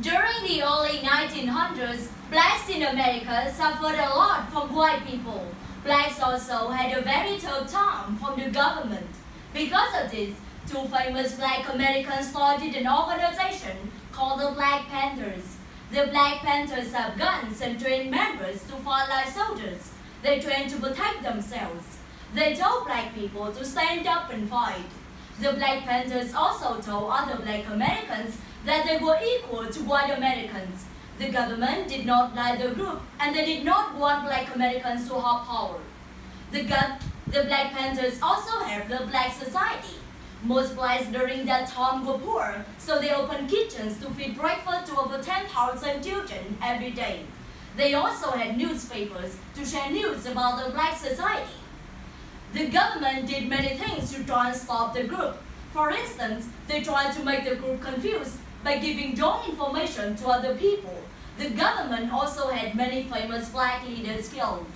During the early 1900s, blacks in America suffered a lot from white people. Blacks also had a very tough time from the government. Because of this, two famous black Americans started an organization called the Black Panthers. The Black Panthers have guns and train members to fight like soldiers. They train to protect themselves. They told black people to stand up and fight. The Black Panthers also told other black Americans that they were equal to white Americans. The government did not like the group and they did not want black Americans to have power. The, the Black Panthers also helped the black society. Most blacks during that time were poor, so they opened kitchens to feed breakfast to over 10,000 children every day. They also had newspapers to share news about the black society. The government did many things to try and stop the group. For instance, they tried to make the group confused by giving wrong information to other people. The government also had many famous black leaders killed.